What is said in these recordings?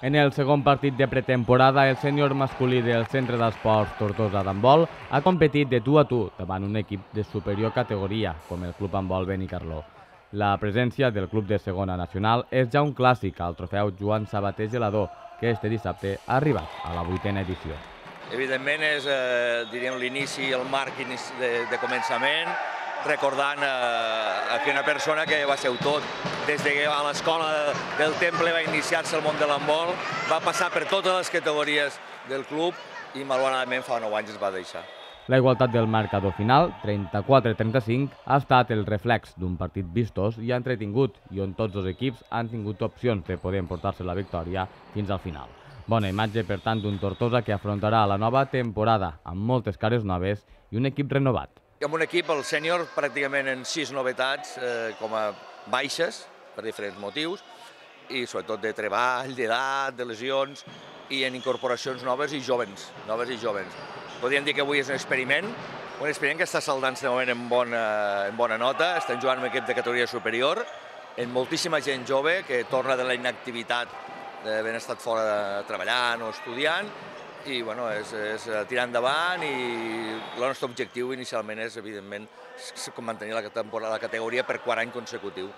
En el segon partit de pretemporada, el sènior masculí del Centre d'Esports Tortosa d'handbol ha competit de tu a tu davant un equip de superior categoria, com el Club Handbol Benicarló. La presència del club de segona nacional és ja un clàssic al trofeu Joan Sabater Gelador, que este dissabte ha arribat a la vuitena edició. Evidentment és, eh, l'inici, el marc de, de començament, recordant eh, que una persona que va ser tot. Des de que a l'escola del Temple va iniciar-se el món de l'handbol, va passar per totes les categories del club i malauradament fa 9 anys es va deixar. La igualtat del marcador final, 34-35, ha estat el reflex d'un partit vistós i entretingut i on tots els equips han tingut opcions de poder emportar-se la victòria fins al final. Bona imatge, per tant, d'un Tortosa que afrontarà la nova temporada amb moltes cares noves i un equip renovat. Amb un equip, el sènior, pràcticament en sis novetats, eh, com a baixes, per diferents motius, i sobretot de treball, d'edat, de lesions, i en incorporacions noves i jovens, noves i jovens. Podríem dir que avui és un experiment, un experiment que està saldant-se de moment en bona, en bona nota, estem jugant amb equip de categoria superior, en moltíssima gent jove que torna de la inactivitat d'haver estat fora treballant o estudiant, i bueno, és, és tirar endavant i el nostre objectiu inicialment és, evidentment, mantenir la, temporada, la categoria per quart any consecutiu.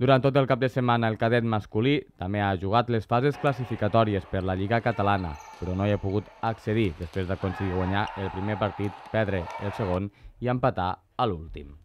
Durant tot el cap de setmana, el cadet masculí també ha jugat les fases classificatòries per la Lliga Catalana, però no hi ha pogut accedir després d'aconseguir guanyar el primer partit, perdre el segon i empatar a l'últim.